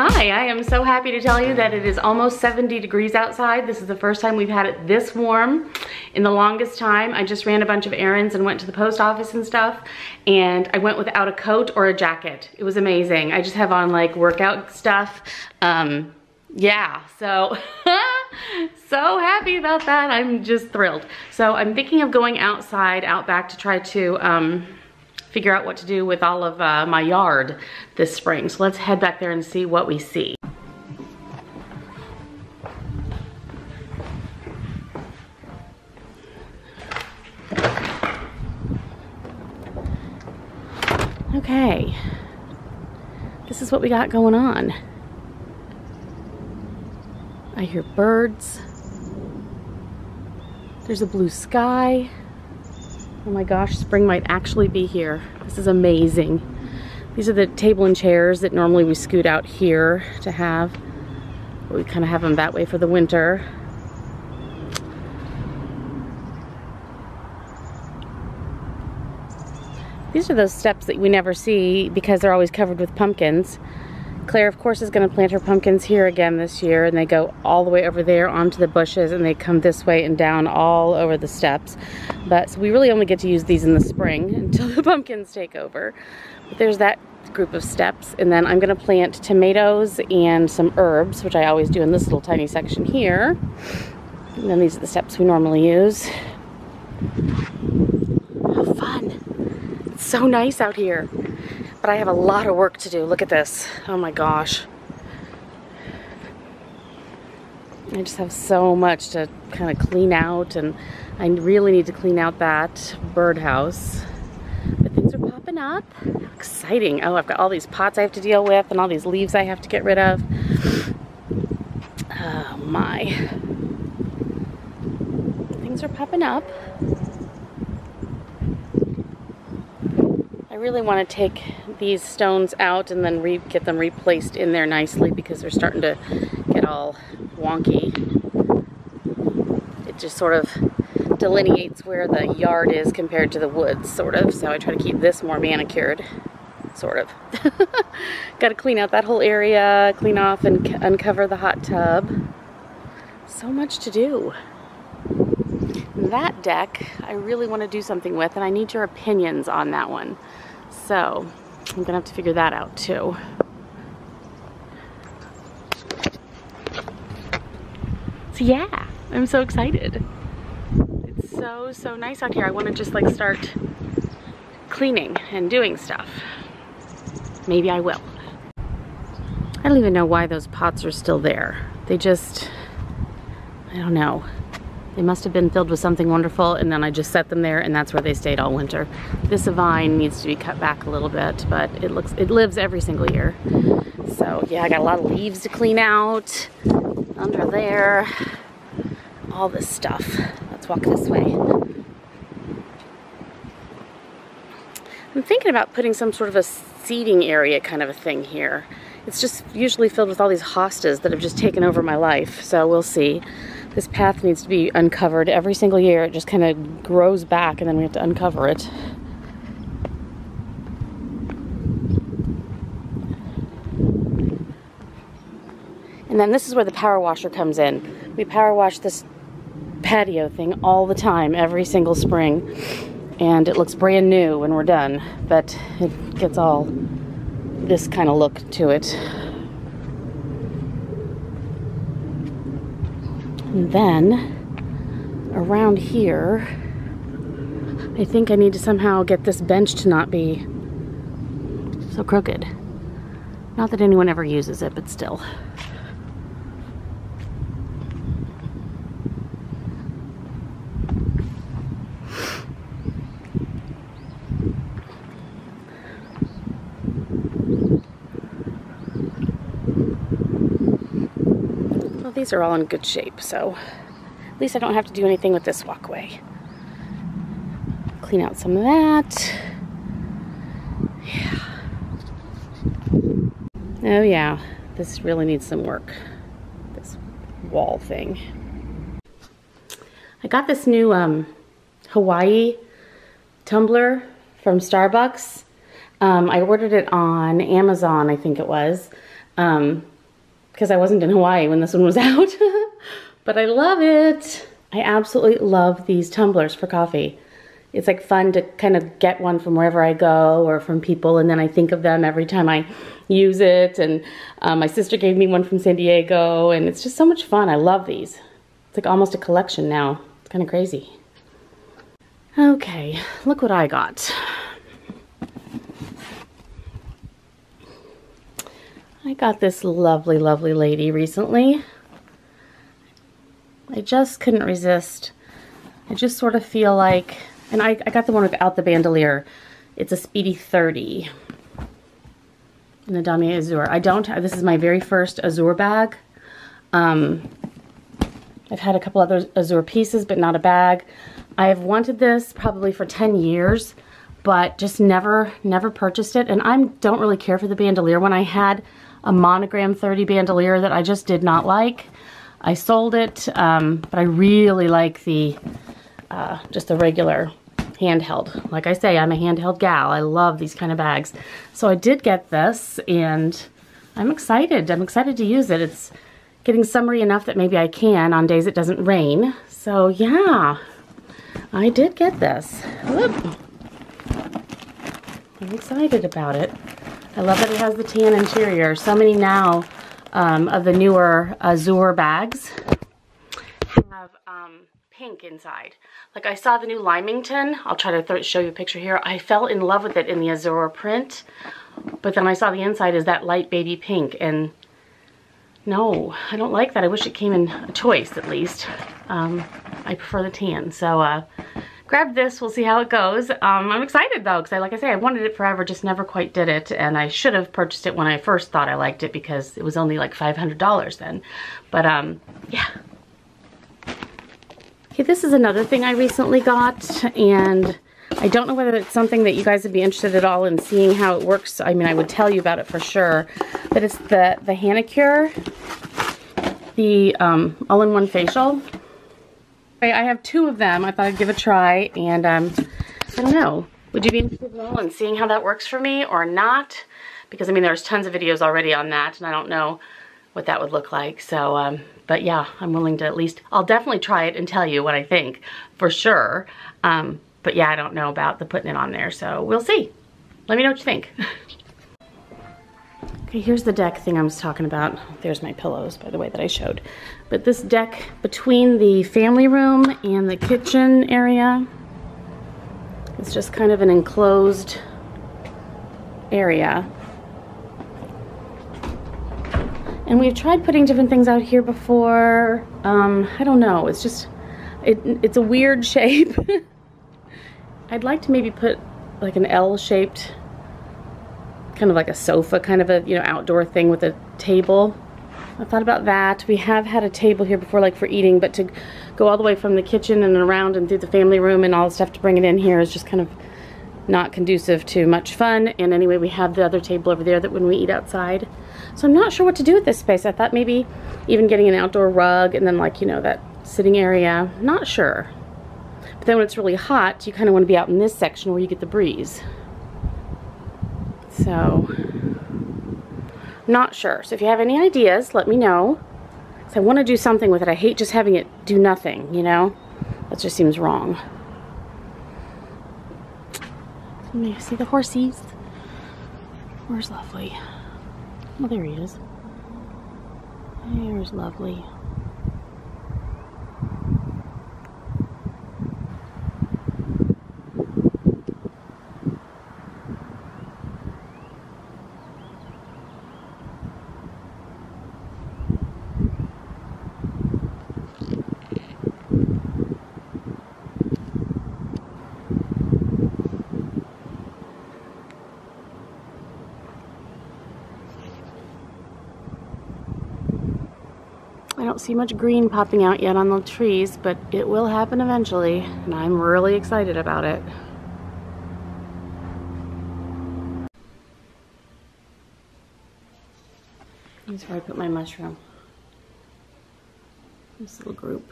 Hi, I am so happy to tell you that it is almost 70 degrees outside. This is the first time we've had it this warm in the longest time. I just ran a bunch of errands and went to the post office and stuff, and I went without a coat or a jacket. It was amazing. I just have on like workout stuff. Um, yeah, so, so happy about that. I'm just thrilled. So I'm thinking of going outside, out back to try to, um, figure out what to do with all of uh, my yard this spring. So let's head back there and see what we see. Okay, this is what we got going on. I hear birds. There's a blue sky. Oh my gosh, spring might actually be here. This is amazing. These are the table and chairs that normally we scoot out here to have. We kind of have them that way for the winter. These are those steps that we never see because they're always covered with pumpkins. Claire, of course, is going to plant her pumpkins here again this year, and they go all the way over there onto the bushes, and they come this way and down all over the steps. But so we really only get to use these in the spring until the pumpkins take over. But there's that group of steps, and then I'm going to plant tomatoes and some herbs, which I always do in this little tiny section here. And then these are the steps we normally use. How fun! It's so nice out here. But I have a lot of work to do. Look at this. Oh my gosh. I just have so much to kind of clean out and I really need to clean out that birdhouse. But things are popping up. Exciting. Oh, I've got all these pots I have to deal with and all these leaves I have to get rid of. Oh my. Things are popping up. Really want to take these stones out and then get them replaced in there nicely because they're starting to get all wonky. It just sort of delineates where the yard is compared to the woods, sort of. So I try to keep this more manicured, sort of. Got to clean out that whole area, clean off and uncover the hot tub. So much to do. That deck, I really want to do something with, and I need your opinions on that one. So, I'm gonna have to figure that out too. So yeah, I'm so excited. It's so, so nice out here. I wanna just like start cleaning and doing stuff. Maybe I will. I don't even know why those pots are still there. They just, I don't know. They must have been filled with something wonderful and then I just set them there and that's where they stayed all winter. This vine needs to be cut back a little bit, but it looks it lives every single year. So yeah, I got a lot of leaves to clean out under there. All this stuff. Let's walk this way. I'm thinking about putting some sort of a seating area kind of a thing here. It's just usually filled with all these hostas that have just taken over my life, so we'll see. This path needs to be uncovered every single year. It just kind of grows back and then we have to uncover it. And then this is where the power washer comes in. We power wash this patio thing all the time, every single spring. And it looks brand new when we're done, but it gets all this kind of look to it. And then around here, I think I need to somehow get this bench to not be so crooked. Not that anyone ever uses it, but still. These are all in good shape, so at least I don't have to do anything with this walkway. Clean out some of that. Yeah. Oh yeah, this really needs some work. This wall thing. I got this new um, Hawaii tumbler from Starbucks. Um, I ordered it on Amazon, I think it was. um, because I wasn't in Hawaii when this one was out. but I love it. I absolutely love these tumblers for coffee. It's like fun to kind of get one from wherever I go or from people and then I think of them every time I use it. And um, my sister gave me one from San Diego and it's just so much fun. I love these. It's like almost a collection now. It's kind of crazy. Okay, look what I got. I got this lovely, lovely lady recently. I just couldn't resist. I just sort of feel like, and I, I got the one without the bandolier. It's a Speedy 30 in the Damier Azur. I don't, this is my very first Azur bag. Um, I've had a couple other Azur pieces, but not a bag. I have wanted this probably for 10 years, but just never, never purchased it. And I don't really care for the bandolier. When I had a monogram 30 bandolier that I just did not like. I sold it, um, but I really like the, uh, just the regular handheld. Like I say, I'm a handheld gal. I love these kind of bags. So I did get this and I'm excited. I'm excited to use it. It's getting summery enough that maybe I can on days it doesn't rain. So yeah, I did get this. Whoop. I'm excited about it. I love that it has the tan interior. So many now um, of the newer Azur bags have um, pink inside. Like I saw the new Lymington. I'll try to show you a picture here. I fell in love with it in the Azur print. But then I saw the inside is that light baby pink. And no, I don't like that. I wish it came in a choice at least. Um, I prefer the tan. So uh, grabbed this. We'll see how it goes. Um, I'm excited though, because I, like I say, I wanted it forever, just never quite did it. And I should have purchased it when I first thought I liked it because it was only like $500 then. But um, yeah. Okay, this is another thing I recently got and I don't know whether it's something that you guys would be interested at all in seeing how it works. I mean, I would tell you about it for sure. But it's the, the Hanacure, the um, all-in-one facial. I have two of them. I thought I'd give a try, and um, I don't know. Would you be interested all in seeing how that works for me or not? Because, I mean, there's tons of videos already on that, and I don't know what that would look like. So, um, but yeah, I'm willing to at least, I'll definitely try it and tell you what I think, for sure. Um, but yeah, I don't know about the putting it on there, so we'll see. Let me know what you think. Okay, here's the deck thing I was talking about. There's my pillows, by the way, that I showed. But this deck between the family room and the kitchen area, it's just kind of an enclosed area. And we've tried putting different things out here before. Um, I don't know, it's just, it, it's a weird shape. I'd like to maybe put like an L-shaped kind of like a sofa kind of a you know outdoor thing with a table I thought about that. We have had a table here before like for eating but to go all the way from the kitchen and around and through the family room and all the stuff to bring it in here is just kind of not conducive to much fun. And anyway we have the other table over there that when we eat outside. So I'm not sure what to do with this space. I thought maybe even getting an outdoor rug and then like you know that sitting area. Not sure. But then when it's really hot you kind of want to be out in this section where you get the breeze. So, not sure. So if you have any ideas, let me know. I want to do something with it. I hate just having it do nothing, you know? That just seems wrong. See the horsies. Where's Lovely? Oh, there he is. There's Lovely. Don't see much green popping out yet on the trees, but it will happen eventually, and I'm really excited about it. Here's where I put my mushroom. This little group.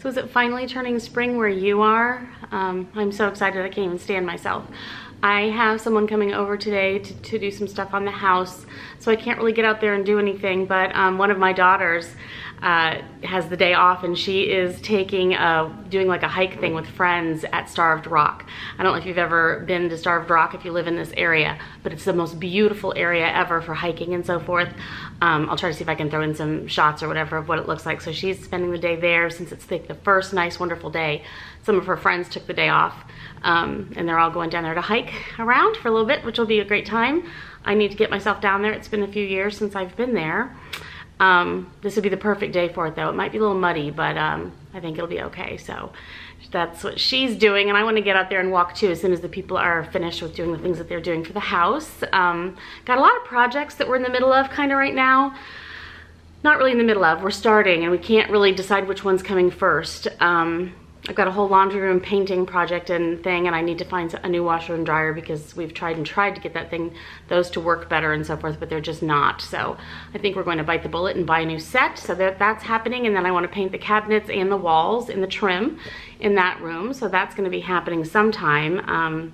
So is it finally turning spring where you are? Um, I'm so excited I can't even stand myself. I have someone coming over today to, to do some stuff on the house, so I can't really get out there and do anything, but um, one of my daughters uh, has the day off and she is taking, a, doing like a hike thing with friends at Starved Rock. I don't know if you've ever been to Starved Rock if you live in this area, but it's the most beautiful area ever for hiking and so forth. Um, I'll try to see if I can throw in some shots or whatever of what it looks like. So she's spending the day there since it's like the first nice, wonderful day. Some of her friends took the day off um, and they're all going down there to hike around for a little bit, which will be a great time. I need to get myself down there. It's been a few years since I've been there. Um, this would be the perfect day for it though. It might be a little muddy, but um, I think it'll be okay. So that's what she's doing and I want to get out there and walk too as soon as the people are finished with doing the things that they're doing for the house. Um, got a lot of projects that we're in the middle of kind of right now. Not really in the middle of, we're starting and we can't really decide which one's coming first. I've got a whole laundry room painting project and thing and I need to find a new washer and dryer because we've tried and tried to get that thing, those to work better and so forth, but they're just not. So I think we're going to bite the bullet and buy a new set. So that, that's happening and then I want to paint the cabinets and the walls in the trim in that room. So that's going to be happening sometime. Um,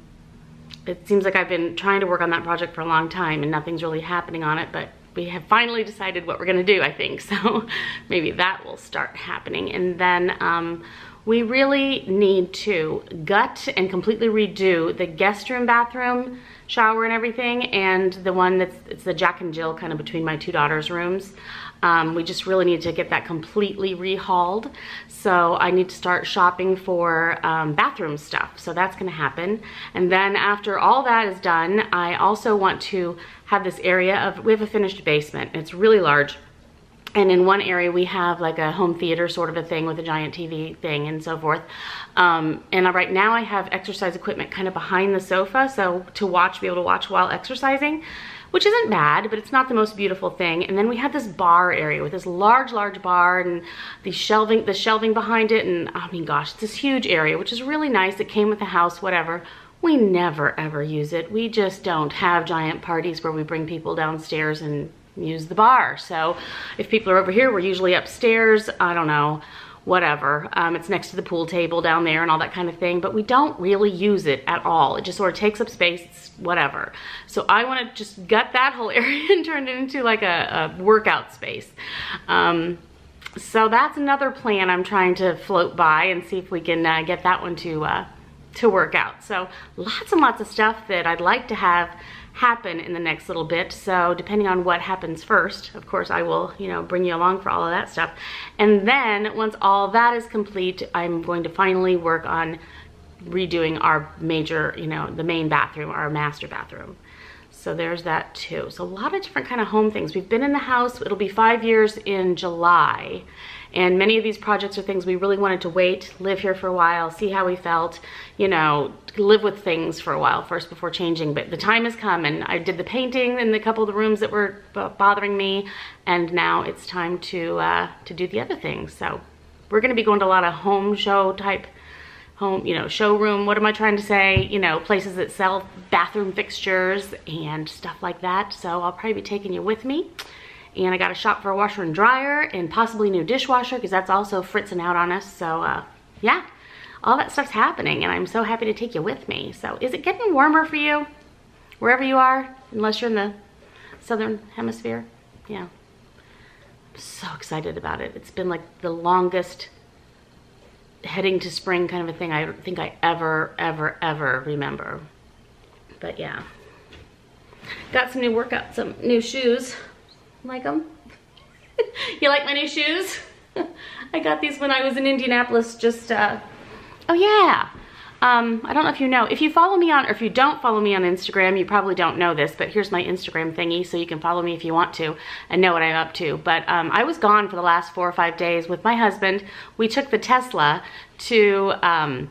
it seems like I've been trying to work on that project for a long time and nothing's really happening on it, but we have finally decided what we're gonna do, I think. So maybe that will start happening. And then um, we really need to gut and completely redo the guest room bathroom shower and everything and the one that's it's the Jack and Jill kind of between my two daughters rooms. Um, we just really need to get that completely rehauled. So I need to start shopping for um, bathroom stuff. So that's gonna happen. And then after all that is done I also want to have this area of we have a finished basement. It's really large and in one area we have like a home theater sort of a thing with a giant TV thing and so forth. Um, and right now I have exercise equipment kind of behind the sofa, so to watch, be able to watch while exercising, which isn't bad, but it's not the most beautiful thing. And then we have this bar area with this large, large bar and the shelving, the shelving behind it. And I mean, gosh, it's this huge area, which is really nice. It came with the house, whatever. We never ever use it. We just don't have giant parties where we bring people downstairs and use the bar. So if people are over here, we're usually upstairs. I don't know, whatever. Um, it's next to the pool table down there and all that kind of thing, but we don't really use it at all. It just sort of takes up space, whatever. So I want to just gut that whole area and turn it into like a, a workout space. Um, so that's another plan I'm trying to float by and see if we can uh, get that one to uh, to work out. So lots and lots of stuff that I'd like to have happen in the next little bit. So depending on what happens first, of course, I will, you know, bring you along for all of that stuff. And then once all that is complete, I'm going to finally work on redoing our major, you know, the main bathroom, our master bathroom. So there's that too. So a lot of different kind of home things. We've been in the house, it'll be five years in July. And many of these projects are things we really wanted to wait, live here for a while, see how we felt, you know, live with things for a while first before changing. But the time has come and I did the painting in a couple of the rooms that were bothering me. And now it's time to, uh, to do the other things. So we're gonna be going to a lot of home show type home, you know, showroom, what am I trying to say? You know, places that sell bathroom fixtures and stuff like that. So I'll probably be taking you with me and I got to shop for a washer and dryer and possibly new dishwasher because that's also fritzing out on us. So uh, yeah, all that stuff's happening and I'm so happy to take you with me. So is it getting warmer for you wherever you are, unless you're in the southern hemisphere? Yeah. I'm so excited about it. It's been like the longest heading to spring kind of a thing I think I ever, ever, ever remember. But yeah. Got some new workout, some new shoes. Like them? you like my new shoes? I got these when I was in Indianapolis just, uh, oh yeah. Um, I don't know if you know, if you follow me on, or if you don't follow me on Instagram, you probably don't know this, but here's my Instagram thingy so you can follow me if you want to and know what I'm up to. But um, I was gone for the last four or five days with my husband. We took the Tesla to, um,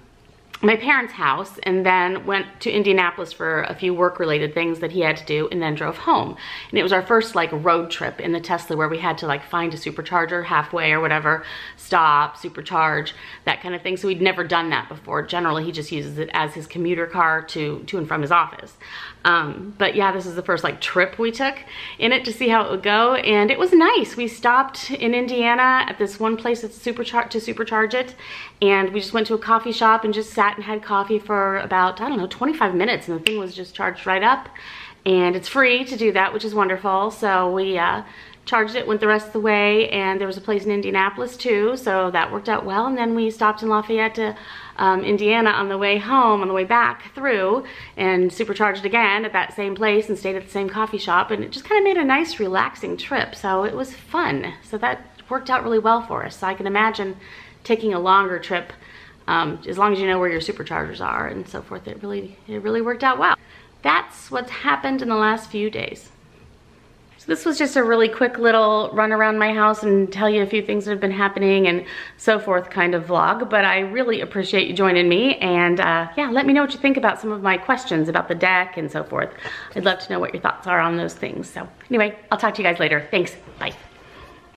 my parents' house and then went to Indianapolis for a few work related things that he had to do and then drove home. And it was our first like road trip in the Tesla where we had to like find a supercharger halfway or whatever, stop, supercharge, that kind of thing. So we'd never done that before. Generally, he just uses it as his commuter car to, to and from his office. Um, but yeah, this is the first like trip we took in it to see how it would go. And it was nice. We stopped in Indiana at this one place that's superchar to supercharge it. And we just went to a coffee shop and just sat sat and had coffee for about, I don't know, 25 minutes and the thing was just charged right up. And it's free to do that, which is wonderful. So we uh, charged it, went the rest of the way, and there was a place in Indianapolis too, so that worked out well. And then we stopped in Lafayette um, Indiana on the way home, on the way back through, and supercharged again at that same place and stayed at the same coffee shop, and it just kind of made a nice, relaxing trip. So it was fun. So that worked out really well for us. So I can imagine taking a longer trip um, as long as you know where your superchargers are and so forth. It really, it really worked out well. That's what's happened in the last few days. So this was just a really quick little run around my house and tell you a few things that have been happening and so forth kind of vlog, but I really appreciate you joining me and uh, yeah, let me know what you think about some of my questions about the deck and so forth. I'd love to know what your thoughts are on those things. So anyway, I'll talk to you guys later. Thanks, bye.